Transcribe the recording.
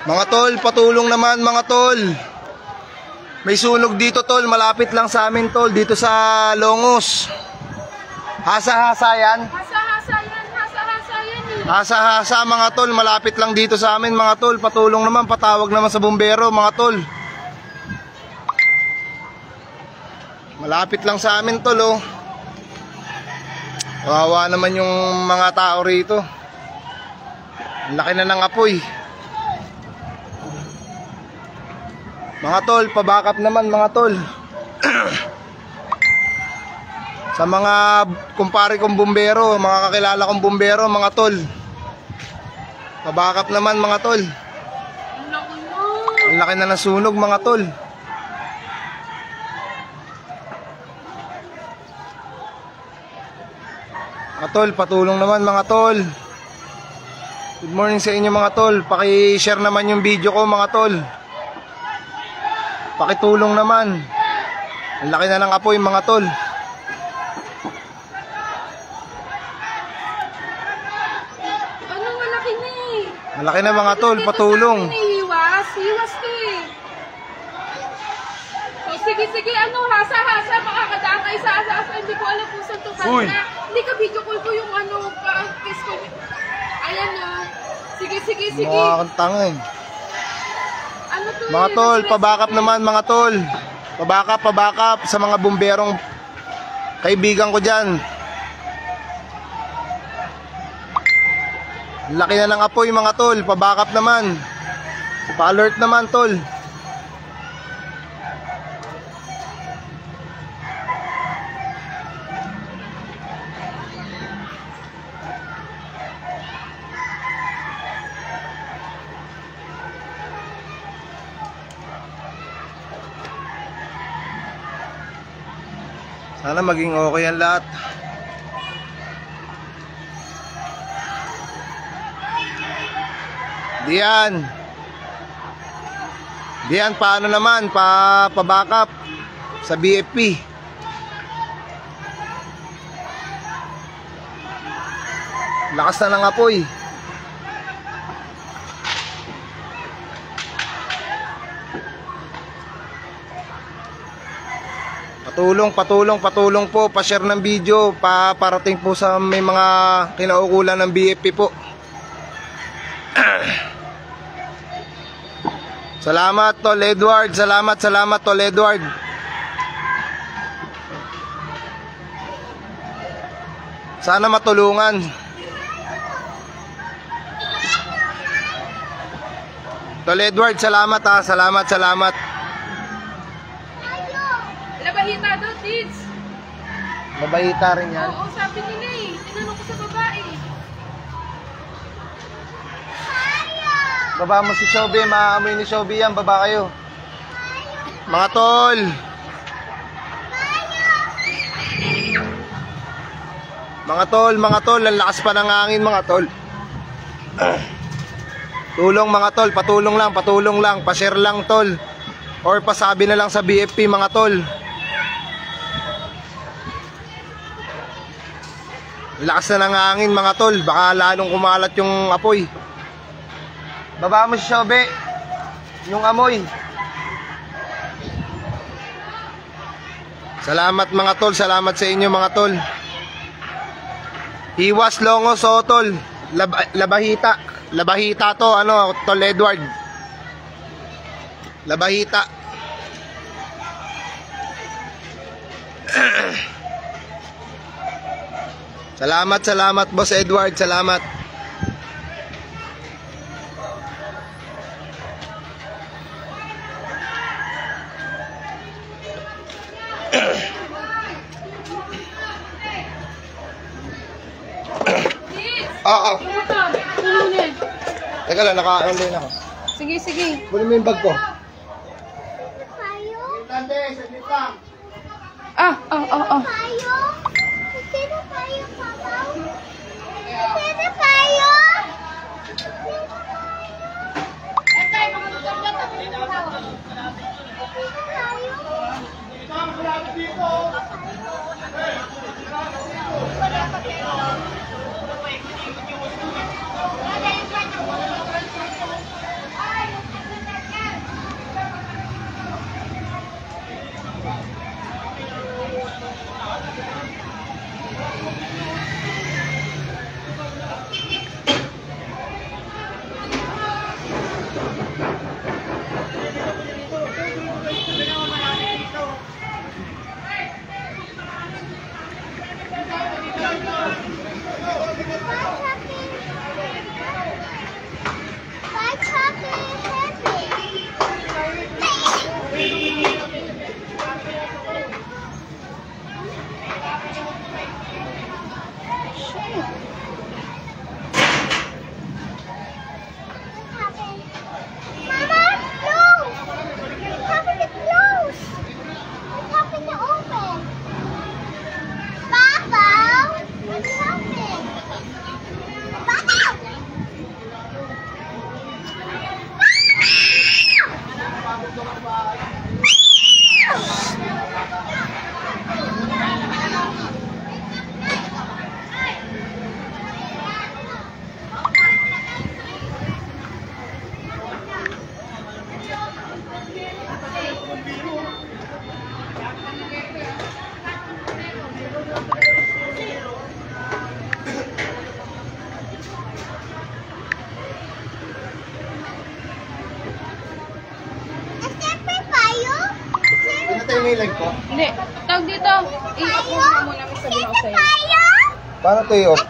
Mga tol, patulong naman mga tol. May sunog dito tol, malapit lang sa amin tol, dito sa Longos. Hasa-hasa yan. Hasa-hasa yan, hasa-hasa yan eh. Hasa-hasa mga tol, malapit lang dito sa amin mga tol. Patulong naman, patawag naman sa bumbero mga tol. Malapit lang sa amin tol oh. Kawawa naman yung mga tao rito. Ang laki na ng apoy. Mga tol, pabakap naman mga tol. Sa mga kumpare kong bumbero, mga kakilala kong bumbero, mga tol. Pabakap naman mga tol. Ang laki na ng sunog mga tol. Mga tol, patulong naman mga tol. Good morning sa inyo mga tol. Paki-share naman yung video ko mga tol. Pakitulong naman. Ang laki na ng apoy mga tol. Ano, malaki na eh. Malaki na mga tol, patulong. Hiwas, hiwas to eh. So, sige, sige, ano, hasa-hasa, makakadaan kayo sa asa-asa. Hindi ko alam kung saan to Uy. banda. Hindi ka video call ko yung ano, pa-kiss ko. Ayan na. Sige, sige, sige. Mukha kang tanga eh. Ano Mga eh, tol, pabakap naman mga tol. Pabakap, pabakap sa mga bumberong kaibigan ko dyan. Laki na ng apoy mga tol, pabakap naman. Pa-alert naman tol. Sana maging okay ang lahat. Diyan. Diyan, paano naman? Pa, pa-backup sa BFP. Lakas na ng apoy. Patulong, patulong, patulong po. Pa-share ng video. Pa parating po sa may mga kinaukulan ng BFP po. Salamat, Tol Edward. Salamat, salamat, Tol Edward. Sana matulungan. Tol Edward, salamat ha. Salamat, salamat. Mabahita rin yan. Oo, sabi nila eh. Tinanong ko sa babae. Baba mo si Shobi, maaamoy ni Shobi yan, baba kayo. Mga tol. Mga tol, mga tol, ang lakas pa ng hangin mga tol. Tulong mga tol, patulong lang, patulong lang, pa-share lang tol. Or pasabi na lang sa BFP mga tol. Lakas na ng hangin mga tol, baka lalong kumalat yung apoy. Baba mo si Shobe. Yung amoy. Salamat mga tol. Salamat sa inyo mga tol. Hiwas longo so tol. Lab labahita. Labahita to ano tol Edward. Labahita. salamat, salamat boss Edward. Salamat. Ah, ah. Teka lang, naka-online ako. Sige, sige. Kunin mo yung bag ko. Ah, ah, ah, ah. Dito, malapit dito. Yung nilag ko? Hindi. Tawag dito. I-off mo na muna. May sabihin ako sa'yo. Paano to i-off?